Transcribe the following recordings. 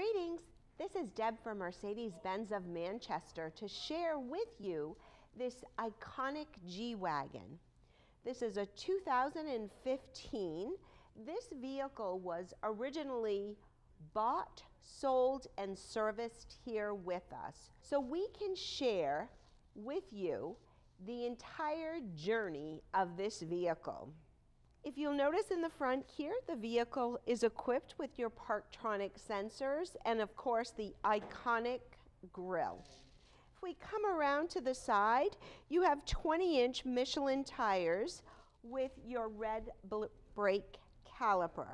Greetings. This is Deb from Mercedes Benz of Manchester to share with you this iconic G Wagon. This is a 2015. This vehicle was originally bought, sold, and serviced here with us. So we can share with you the entire journey of this vehicle. If you'll notice in the front here, the vehicle is equipped with your Parktronic sensors and of course the iconic grille. If we come around to the side, you have 20 inch Michelin tires with your red brake caliper.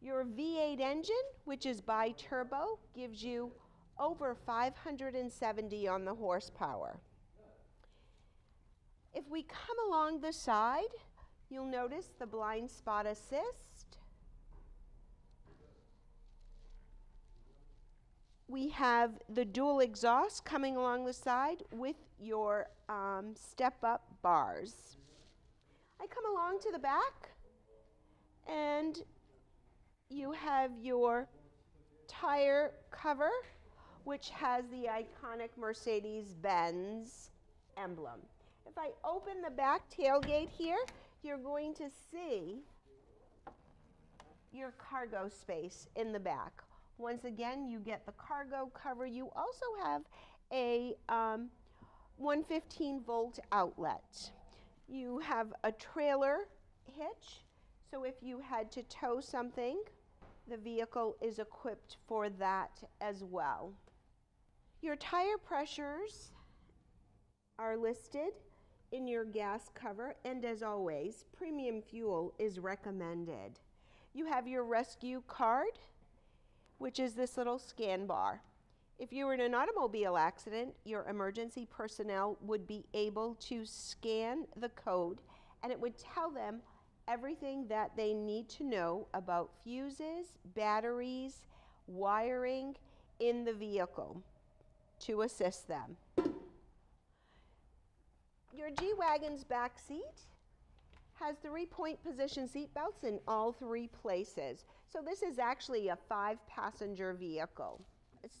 Your V8 engine, which is bi-turbo, gives you over 570 on the horsepower. If we come along the side, You'll notice the blind spot assist. We have the dual exhaust coming along the side with your um, step-up bars. I come along to the back and you have your tire cover which has the iconic Mercedes-Benz emblem. If I open the back tailgate here, you're going to see your cargo space in the back. Once again, you get the cargo cover. You also have a um, 115 volt outlet. You have a trailer hitch, so if you had to tow something, the vehicle is equipped for that as well. Your tire pressures are listed in your gas cover, and as always, premium fuel is recommended. You have your rescue card, which is this little scan bar. If you were in an automobile accident, your emergency personnel would be able to scan the code and it would tell them everything that they need to know about fuses, batteries, wiring in the vehicle to assist them. Your G-Wagon's back seat has three-point position seat belts in all three places. So this is actually a five-passenger vehicle.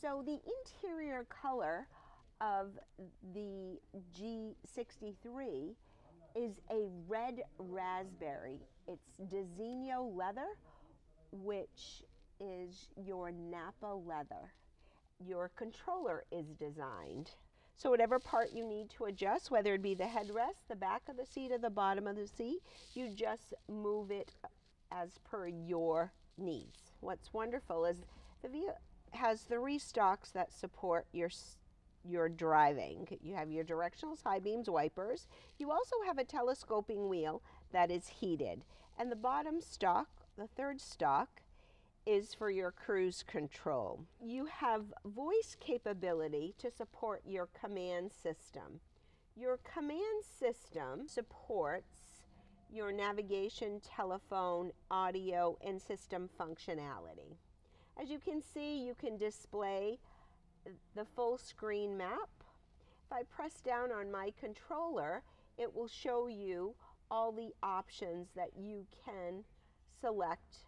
So the interior color of the G63 is a red raspberry. It's Designo leather, which is your Nappa leather. Your controller is designed so whatever part you need to adjust, whether it be the headrest, the back of the seat, or the bottom of the seat, you just move it as per your needs. What's wonderful is the vehicle has three stalks that support your your driving. You have your directionals, high beams wipers. You also have a telescoping wheel that is heated. And the bottom stock, the third stalk, is for your cruise control. You have voice capability to support your command system. Your command system supports your navigation, telephone, audio, and system functionality. As you can see, you can display the full screen map. If I press down on my controller, it will show you all the options that you can select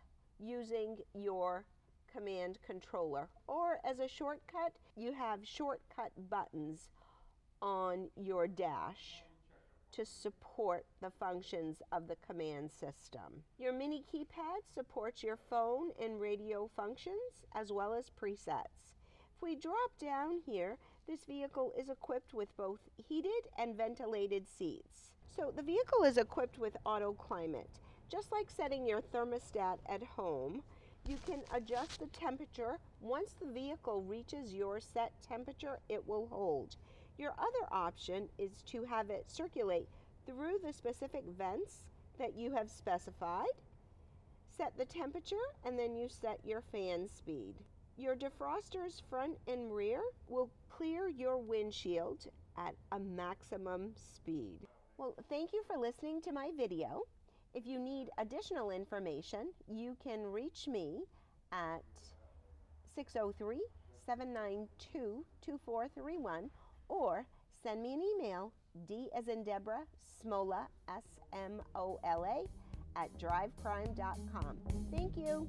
using your command controller. Or as a shortcut, you have shortcut buttons on your dash to support the functions of the command system. Your mini keypad supports your phone and radio functions as well as presets. If we drop down here, this vehicle is equipped with both heated and ventilated seats. So the vehicle is equipped with auto climate. Just like setting your thermostat at home, you can adjust the temperature. Once the vehicle reaches your set temperature, it will hold. Your other option is to have it circulate through the specific vents that you have specified. Set the temperature and then you set your fan speed. Your defrosters front and rear will clear your windshield at a maximum speed. Well, thank you for listening to my video. If you need additional information, you can reach me at 603 792 2431 or send me an email, D as in Deborah, Smola, S M O L A, at driveprime.com. Thank you.